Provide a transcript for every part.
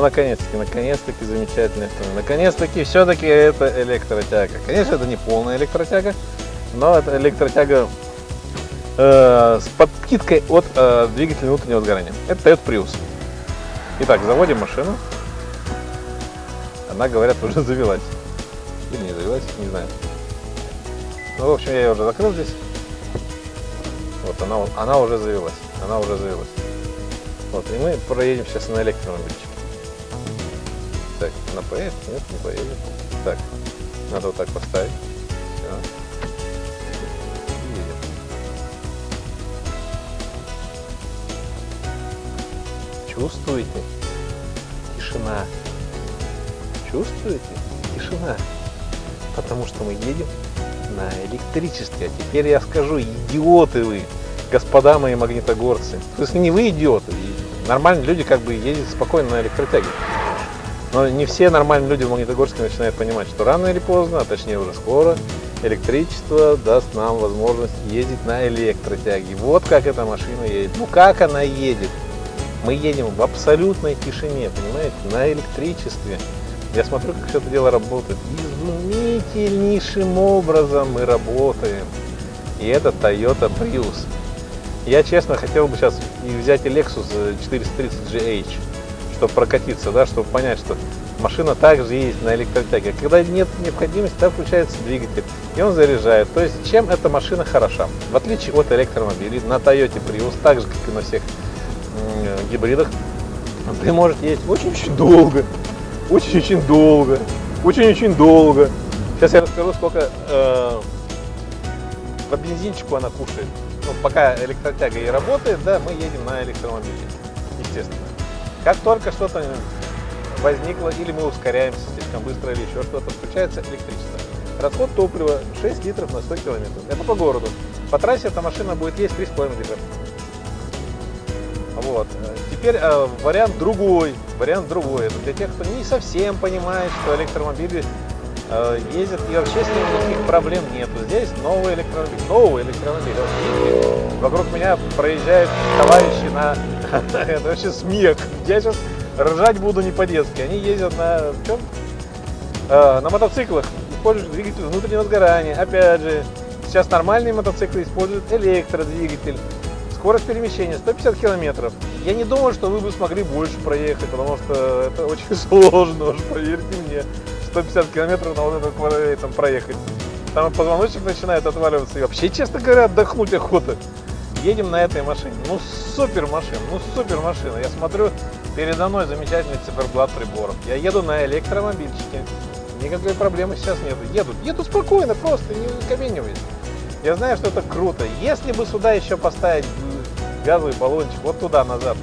Ну, наконец-таки, наконец-таки замечательный автомобиль. Наконец-таки, все-таки это электротяга. Конечно, это не полная электротяга, но это электротяга э, с подкидкой от э, двигателя внутреннего сгорания. Это Toyota Prius. Итак, заводим машину. Она, говорят, уже завелась. Или не завелась, не знаю. Ну, в общем, я ее уже закрыл здесь. Вот, она, она уже завелась. Она уже завелась. Вот, и мы проедем сейчас на электромобильчике. Так, она поедет? Нет, не поедет. Так, надо вот так поставить. Все. Едем. Чувствуете? Тишина. Чувствуете? Тишина. Потому что мы едем на электричестве. А теперь я скажу, идиоты вы, господа мои магнитогорцы. В смысле, не вы идиоты. Нормальные люди как бы ездят спокойно на электротяге. Но не все нормальные люди в Магнитогорске начинают понимать, что рано или поздно, а точнее уже скоро, электричество даст нам возможность ездить на электротяге. Вот как эта машина едет. Ну как она едет? Мы едем в абсолютной тишине, понимаете, на электричестве. Я смотрю, как все это дело работает. Изумительнейшим образом мы работаем. И это Toyota Prius. Я, честно, хотел бы сейчас и взять и Lexus 430GH, чтобы прокатиться, да, чтобы понять, что машина также ездит на электротяге. Когда нет необходимости, там включается двигатель, и он заряжает. То есть, чем эта машина хороша? В отличие от электромобилей, на Toyota Prius, так же, как и на всех гибридах, ты можешь ездить очень-очень долго, очень-очень долго, очень-очень долго. Сейчас я расскажу, сколько э, по бензинчику она кушает. Ну, пока электротяга и работает, да, мы едем на электромобиле, естественно. Как только что-то возникло, или мы ускоряемся слишком быстро, или еще что-то, включается электричество. Расход топлива 6 литров на 100 километров. Это по городу. По трассе эта машина будет есть 3,5 литра. Вот. Теперь э, вариант другой. Вариант другой. Это для тех, кто не совсем понимает, что электромобили э, ездят и вообще с ними никаких проблем нету. Здесь новый электромобиль. Новый электромобиль. Вот вокруг меня проезжают товарищи на... Это вообще смех. Я сейчас ржать буду не по-детски. Они ездят на чем? Э, на мотоциклах. Используют двигатель внутреннего сгорания. Опять же, сейчас нормальные мотоциклы используют электродвигатель. Скорость перемещения 150 километров. Я не думаю, что вы бы смогли больше проехать, потому что это очень сложно, уж поверьте мне. 150 километров на вот этом проехать. Там позвоночник начинает отваливаться. И вообще, честно говоря, отдохнуть охота. Едем на этой машине. Ну, супер машина, ну, супер машина. Я смотрю, передо мной замечательный циферблат приборов. Я еду на электромобильчике. Никакой проблемы сейчас нет. Еду, еду спокойно, просто не камениваюсь. Я знаю, что это круто. Если бы сюда еще поставить газовый баллончик вот туда назад,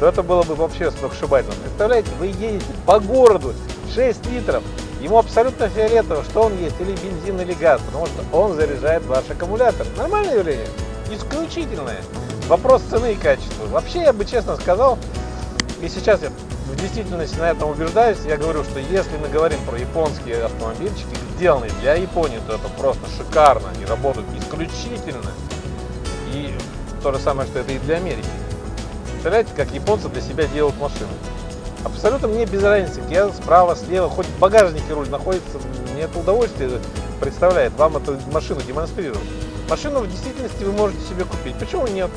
то это было бы вообще сногсшибательно. Представляете, вы едете по городу 6 литров, ему абсолютно фиолетово, что он есть, или бензин, или газ, потому что он заряжает ваш аккумулятор. Нормальное явление? Исключительное. Вопрос цены и качества. Вообще, я бы честно сказал, и сейчас я в действительности на этом убеждаюсь, я говорю, что если мы говорим про японские автомобильчики, сделанные для Японии, то это просто шикарно, они работают исключительно. И то же самое, что это и для Америки. Представляете, как японцы для себя делают машины? Абсолютно мне без разницы, где справа, слева, хоть в багажнике руль находится, мне это удовольствие представляет вам эту машину демонстрировать. Машину в действительности вы можете себе купить. Почему нет?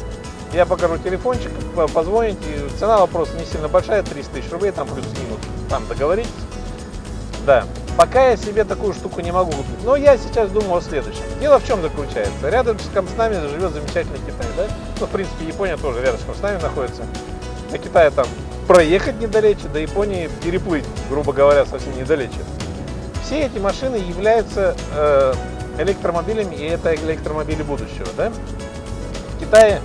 Я покажу телефончик, позвоните. Цена вопроса не сильно большая, 300 тысяч рублей, там плюс-минус. Там договоритесь. Да. Пока я себе такую штуку не могу купить. Но я сейчас думаю о следующем. Дело в чем заключается? Рядом с нами живет замечательный Китай, да? Ну, в принципе, Япония тоже рядом с нами находится. До Китая там проехать недалече, до Японии переплыть, грубо говоря, совсем недалече. Все эти машины являются э, электромобилями, и это электромобили будущего, да? В Китае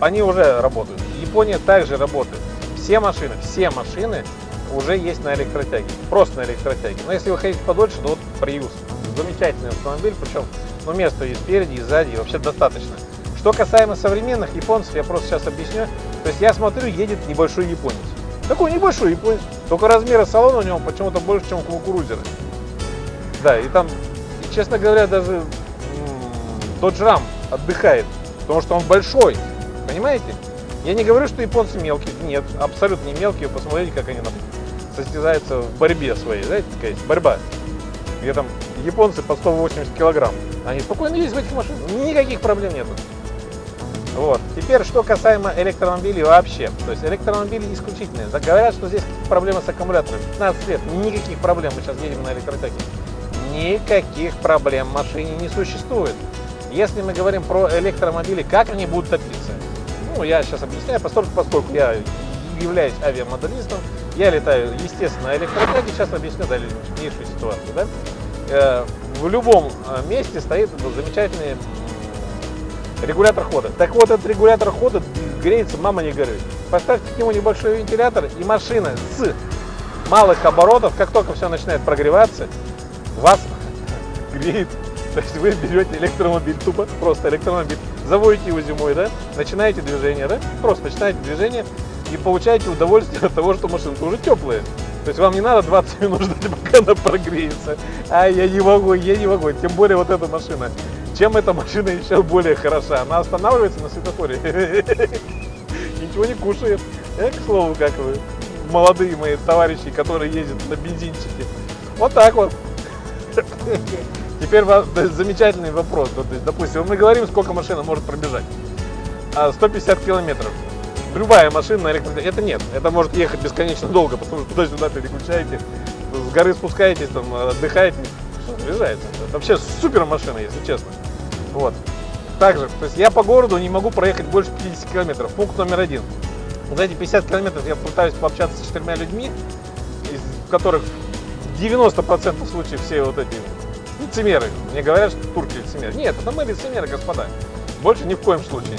они уже работают. Япония также работает. Все машины, все машины уже есть на электротяге. Просто на электротяге. Но если вы хотите подольше, то вот Prius. Замечательный автомобиль, причем ну, места и спереди, и сзади, и вообще достаточно. Что касаемо современных японцев, я просто сейчас объясню. То есть я смотрю, едет небольшой японец. Такой небольшой японец. Только размеры салона у него почему-то больше, чем у кукурузера. Да, и там, честно говоря, даже Dodge Ram отдыхает, потому что он большой. Понимаете? Я не говорю, что японцы мелкие. Нет, абсолютно не мелкие. Посмотрите, как они там состязаются в борьбе своей. Знаете, такая есть борьба. Где там японцы по 180 килограмм. Они спокойно ездят в этих машинах. Никаких проблем нету. Вот. Теперь, что касаемо электромобилей вообще. То есть электромобили исключительные. Говорят, что здесь проблемы с аккумуляторами. 15 лет, никаких проблем. Мы сейчас едем на электротеке. Никаких проблем в машине не существует. Если мы говорим про электромобили, как они будут топиться? Ну, я сейчас объясняю, поскольку, поскольку я являюсь авиамоделистом, я летаю, естественно, на электротяге, сейчас объясню дальнейшую ситуацию. Да? Э, в любом э, месте стоит замечательный регулятор хода. Так вот, этот регулятор хода греется, мама не горюй. Поставьте к нему небольшой вентилятор, и машина с малых оборотов, как только все начинает прогреваться, вас греет. То есть вы берете электромобиль тупо, просто электромобиль, заводите его зимой, да, начинаете движение, да, просто начинаете движение и получаете удовольствие от того, что машинка уже теплая. То есть вам не надо 20 минут ждать, пока она прогреется. А я не могу, я не могу. Тем более вот эта машина. Чем эта машина еще более хороша? Она останавливается на светофоре. Ничего не кушает. Э, к слову, как вы, молодые мои товарищи, которые ездят на бензинчике. Вот так вот. Теперь замечательный вопрос. То есть, допустим, мы говорим, сколько машина может пробежать. 150 а, километров. Любая машина на электротяге. Это нет. Это может ехать бесконечно долго, потому что туда-сюда переключаете, с горы спускаетесь, там, отдыхаете. Заряжается. Это вообще супер машина, если честно. Вот. Также, то есть я по городу не могу проехать больше 50 километров. Пункт номер один. За эти 50 километров я пытаюсь пообщаться с четырьмя людьми, из которых 90% случаев все вот эти лицемеры. Мне говорят, что турки лицемеры. Нет, это мы лицемеры, господа. Больше ни в коем случае.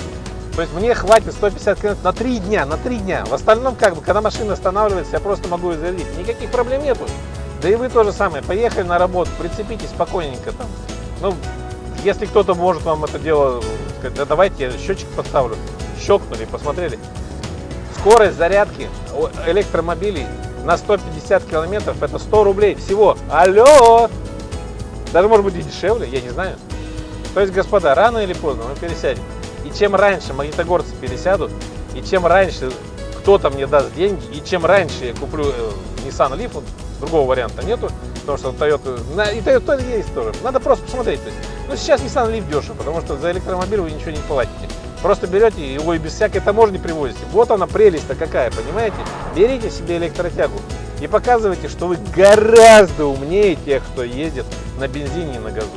То есть мне хватит 150 километров на 3 дня, на 3 дня. В остальном, как бы, когда машина останавливается, я просто могу ее зарядить. Никаких проблем нету. Да и вы тоже самое. Поехали на работу, прицепитесь спокойненько там. Ну, если кто-то может вам это дело сказать, да давайте я счетчик поставлю. Щелкнули, посмотрели. Скорость зарядки электромобилей на 150 километров это 100 рублей всего. Алло! Даже может быть и дешевле, я не знаю. То есть, господа, рано или поздно мы пересядем. И чем раньше магнитогорцы пересядут, и чем раньше кто-то мне даст деньги, и чем раньше я куплю э, Nissan Leaf, другого варианта нету, потому что Toyota, и Toyota есть тоже. Надо просто посмотреть. То есть, ну, сейчас Nissan Leaf дешево, потому что за электромобиль вы ничего не платите. Просто берете его и без всякой таможни привозите. Вот она прелесть-то какая, понимаете? Берите себе электротягу и показывайте, что вы гораздо умнее тех, кто ездит на бензине и на газу.